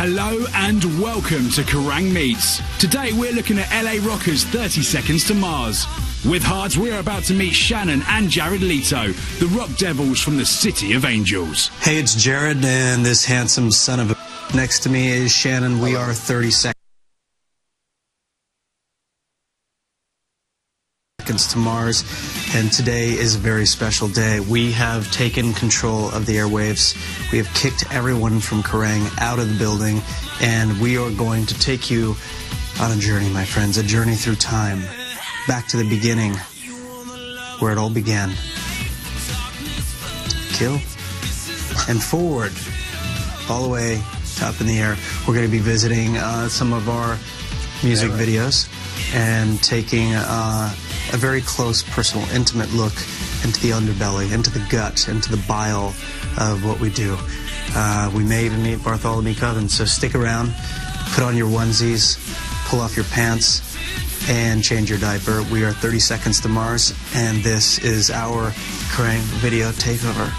Hello and welcome to Kerrang Meets. Today we're looking at LA Rockers 30 Seconds to Mars. With Hards, we're about to meet Shannon and Jared Leto, the rock devils from the City of Angels. Hey, it's Jared, and this handsome son of a. Next to me is Shannon. We are 30 seconds to Mars, and today is a very special day. We have taken control of the airwaves. We have kicked everyone from Kerrang out of the building, and we are going to take you on a journey, my friends, a journey through time, back to the beginning, where it all began. Kill and forward, all the way up in the air. We're going to be visiting uh, some of our music videos and taking uh, a very close, personal, intimate look into the underbelly, into the gut, into the bile of what we do. Uh, we may even meet Bartholomew Cubbins, so stick around, put on your onesies, pull off your pants, and change your diaper. We are 30 Seconds to Mars, and this is our Kerrang video takeover.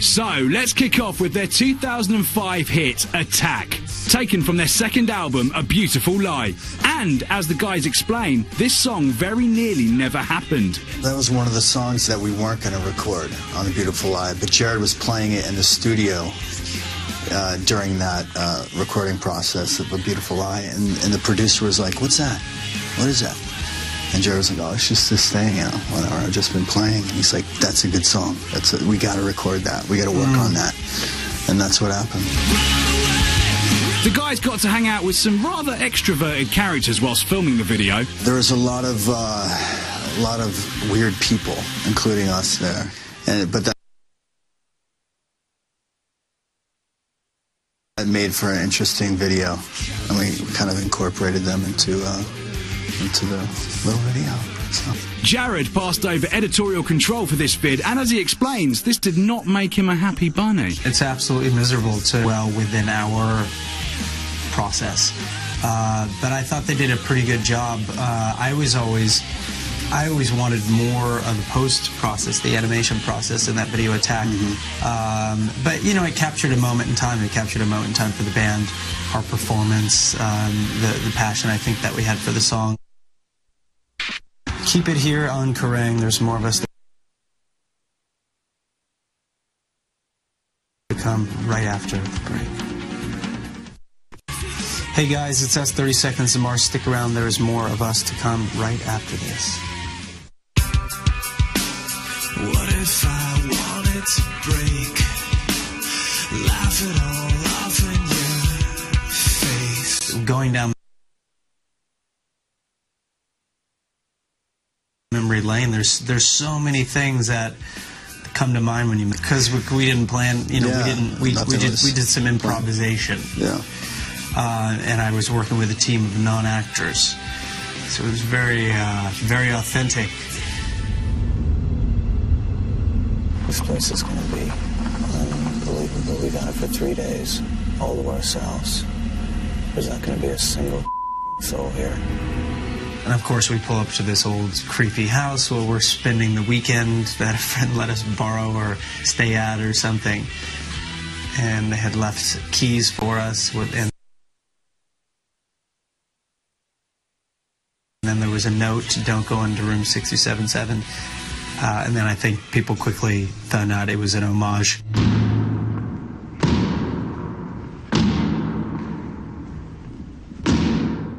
So let's kick off with their 2005 hit Attack, taken from their second album A Beautiful Lie. And as the guys explain, this song very nearly never happened. That was one of the songs that we weren't going to record on A Beautiful Lie, but Jared was playing it in the studio uh, during that uh, recording process of A Beautiful Lie, and, and the producer was like, What's that? What is that? And Jared was like, "Oh, it's just this thing, you know, whatever. I've just been playing." And he's like, "That's a good song. That's a, we got to record that. We got to work on that." And that's what happened. The guys got to hang out with some rather extroverted characters whilst filming the video. There was a lot of uh, a lot of weird people, including us there. And but that. That made for an interesting video, and we kind of incorporated them into uh, into the little video. So. Jared passed over editorial control for this vid, and as he explains, this did not make him a happy bunny. It's absolutely miserable to well within our process. Uh, but I thought they did a pretty good job. Uh, I was always, I always wanted more of the post process, the animation process in that video attack. Um, but you know, it captured a moment in time. It captured a moment in time for the band, our performance, um, the the passion I think that we had for the song. Keep it here on Kerrang. There's more of us. To come right after the break. Hey guys, it's us 30 Seconds to Mars. Stick around, there is more of us to come right after this. What if I wanted to break? Laugh it all off in your face. Going down memory lane, there's there's so many things that come to mind when you because we, we didn't plan, you know, Yeah, we didn't we, we did was- we did some improvisation. Yeah. Uh, and I was working with a team of non-actors, so it was very, uh, very authentic. This place is going to be unbelievable. We got it for three days, all to ourselves. There's not going to be a single soul here. And of course, we pull up to this old creepy house where we're spending the weekend that a friend let us borrow or stay at or something, and they had left keys for us, with, and then there was a note: "Don't go into room 677." Uh, and then I think people quickly found out it was an homage.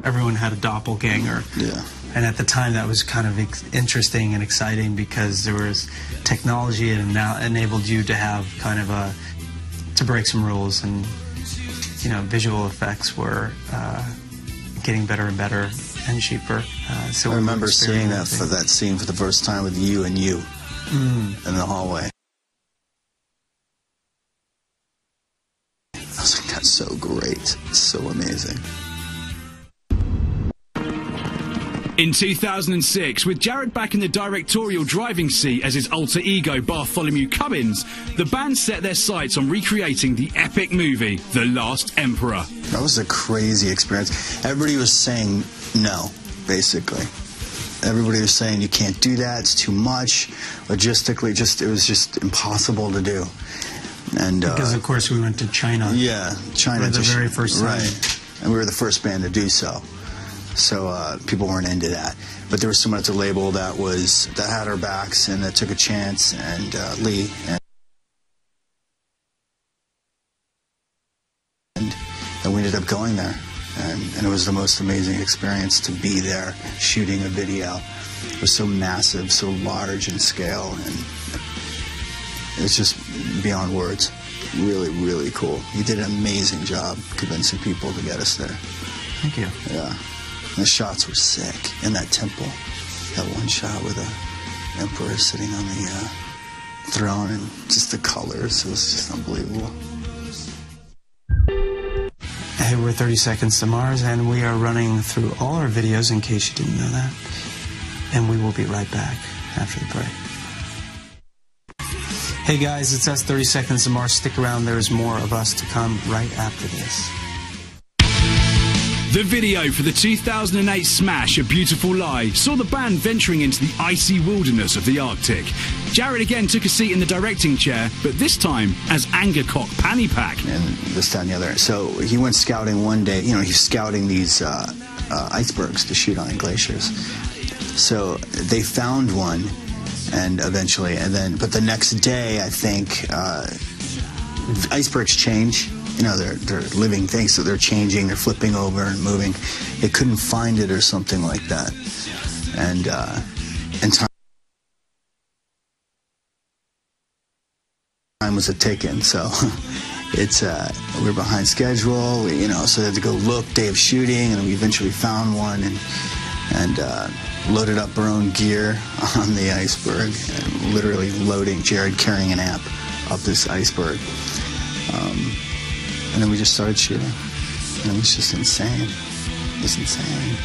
Everyone had a doppelganger. Yeah. And at the time, that was kind of interesting and exciting because there was technology that now enabled you to have kind of a to break some rules, and you know, visual effects were uh, getting better and better and cheaper. Uh, so I remember seeing that for that scene for the first time with you and you in the hallway. I was like, that's so great. So amazing. In 2006, with Jared back in the directorial driving seat as his alter ego Bartholomew Cubbins, the band set their sights on recreating the epic movie The Last Emperor. That was a crazy experience. Everybody was saying no, basically. everybody was saying you can't do that. It's too much. Logistically, just it was just impossible to do. And uh, Because of course we went to China. yeah, China For the very first time. right? And we were the first band to do so. So uh, people weren't into that. But there was someone at the label that was that had our backs and that took a chance, and uh, Lee. And, going there, and, and it was the most amazing experience to be there shooting a video. It was so massive, so large in scale, and it's just beyond words. Really, really cool. He did an amazing job convincing people to get us there. Thank you. Yeah. And the shots were sick in that temple. That one shot with the emperor sitting on the uh, throne and just the colors. It was just unbelievable. We're 30 Seconds to Mars, and we are running through all our videos in case you didn't know that. And we will be right back after the break. Hey guys, it's us 30 Seconds to Mars. Stick around, there's more of us to come right after this. The video for the 2008 smash A Beautiful Lie saw the band venturing into the icy wilderness of the Arctic. Jared again took a seat in the directing chair, but this time as Angakok Panipaq. and this, time the other. So he went scouting one day. You know, he's scouting these uh, uh, icebergs to shoot on glaciers. So they found one, and eventually, and then, but the next day, I think uh, icebergs change. You know, they're they're living things, so they're changing, they're flipping over and moving. They couldn't find it or something like that, and uh, and time. time was a ticking, so it's uh, we were behind schedule, we- you know, so they had to go look day of shooting, and we eventually found one and and uh, loaded up our own gear on the iceberg, and literally loading Jared carrying an amp up this iceberg, um, and then we just started shooting, and it was just insane. It was insane.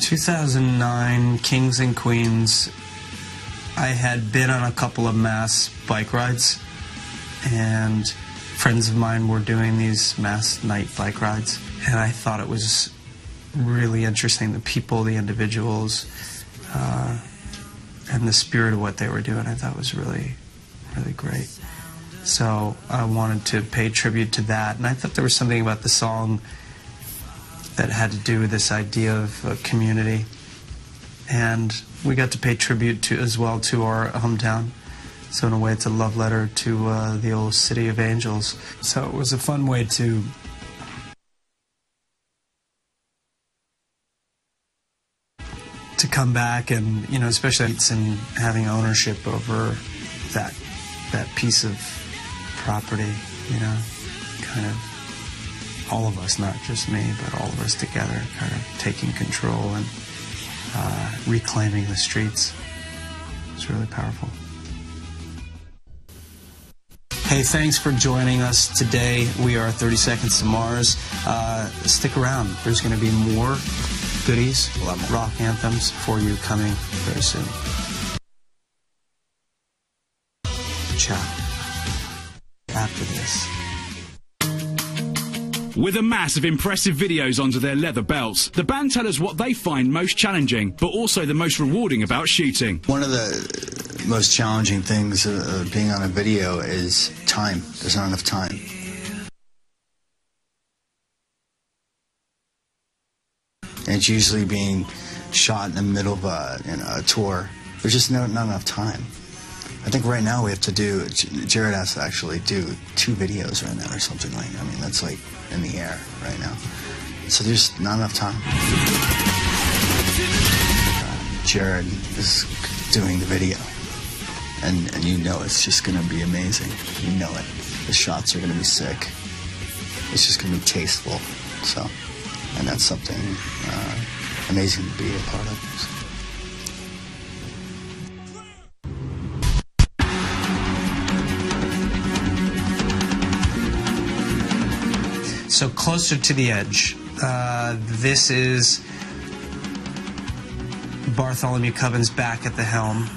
Two thousand nine, Kings and Queens. I had been on a couple of mass bike rides, and friends of mine were doing these mass night bike rides, and I thought it was really interesting. The people, the individuals, uh, and the spirit of what they were doing. I thought was really, really great. So I wanted to pay tribute to that, and I thought there was something about the song that had to do with this idea of community. And we got to pay tribute to as well to our hometown. So in a way, it's a love letter to uh, the old city of angels. So it was a fun way to to come back and you know, especially in having ownership over that that piece of property. You know, kind of all of us, not just me, but all of us together, kind of taking control and uh, reclaiming the streets. It's really powerful. Hey, thanks for joining us today. We are 30 Seconds to Mars. Uh, stick around. There's going to be more goodies, more. rock anthems for you coming very soon. Ciao. After this. With a mass of impressive videos under their leather belts, the band tell us what they find most challenging, but also the most rewarding about shooting. One of the most challenging things of being on a video is time. There's not enough time. And it's usually being shot in the middle of a, a tour. There's just no, not enough time. I think right now we have to do, Jared has to actually do two videos right now or something like that. I mean, that's like in the air right now. So there's not enough time. Uh, Jared is doing the video. And, and you know it's just going to be amazing. You know it. The shots are going to be sick. It's just going to be tasteful. So, and that's something uh, amazing to be a part of. So closer to the edge. Uh, this is Bartholomew Cubbins back at the helm.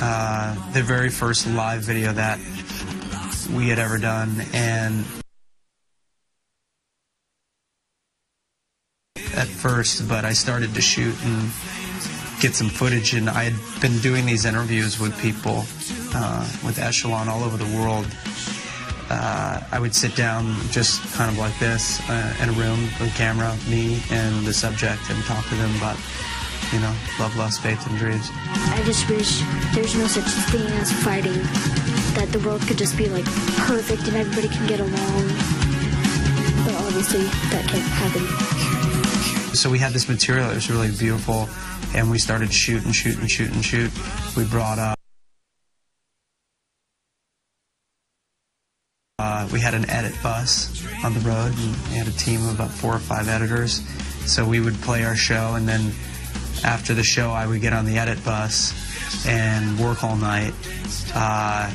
Uh, the very first live video that we had ever done, and at first, but I started to shoot and get some footage, and I had been doing these interviews with people, uh, with Echelon all over the world. Uh, I would sit down just kind of like this uh, in a room with a camera, me and the subject, and talk to them about, you know, love, lust, faith, and dreams. I just wish there's no such thing as fighting. That the world could just be like perfect and everybody can get along. But obviously that can't happen. So we had this material that was really beautiful, and we started shoot and shoot and shoot and shoot. We brought up. Uh, we had an edit bus on the road, and we had a team of about four or five editors. So we would play our show, and then after the show, I would get on the edit bus and work all night. Uh,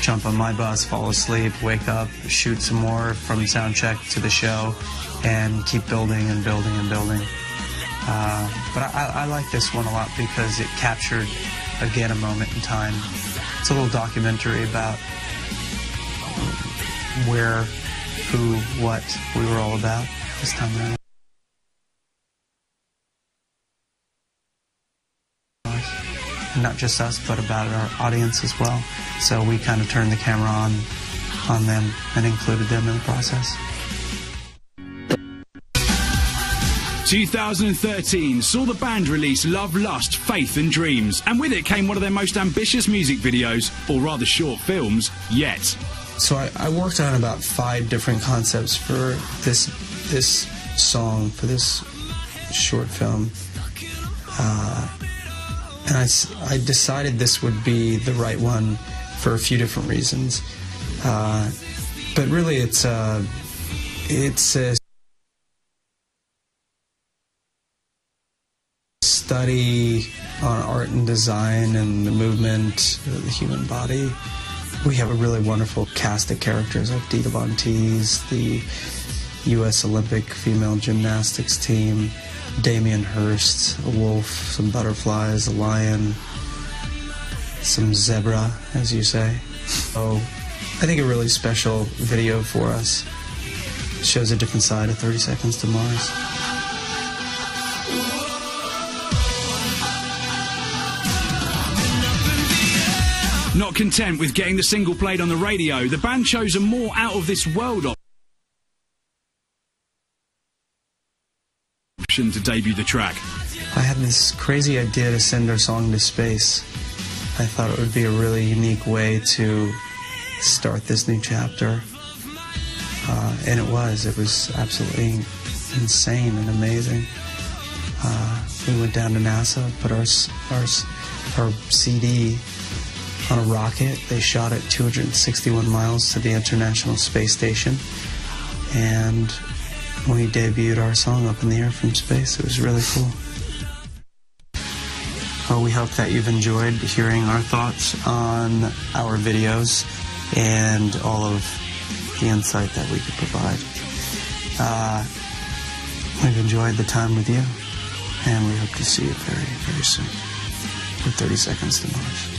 jump on my bus, fall asleep, wake up, shoot some more from sound check to the show, and keep building and building and building. Uh, but I, I like this one a lot because it captured, again, a moment in time. It's a little documentary about where, who, what we were all about this time around. And not just us, but about our audience as well. So we kind of turned the camera on on them and included them in the process. 2013 saw the band release Love, Lust, Faith and Dreams, and with it came one of their most ambitious music videos, or rather short films, yet. So I, I worked on about five different concepts for this this song for this short film, uh, and I, I decided this would be the right one for a few different reasons. Uh, but really, it's a it's a study on art and design and the movement of the human body. We have a really wonderful cast of characters like Dita Von Teese, the U.S. Olympic female gymnastics team, Damien Hirst, a wolf, some butterflies, a lion, some zebra, as you say. So I think a really special video for us. Shows a different side of 30 Seconds to Mars. Not content with getting the single played on the radio, the band chose a more out of this world option to debut the track. I had this crazy idea to send our song to space. I thought it would be a really unique way to start this new chapter. Uh, and it was. It was absolutely insane and amazing. Uh, we went down to NASA, put our, our, our CD on a rocket. They shot it 261 miles to the International Space Station. And we debuted our song up in the air from space. It was really cool. Well, we hope that you've enjoyed hearing our thoughts on our videos and all of the insight that we could provide. Uh, we've enjoyed the time with you, and we hope to see you very, very soon. For 30 Seconds to Mars.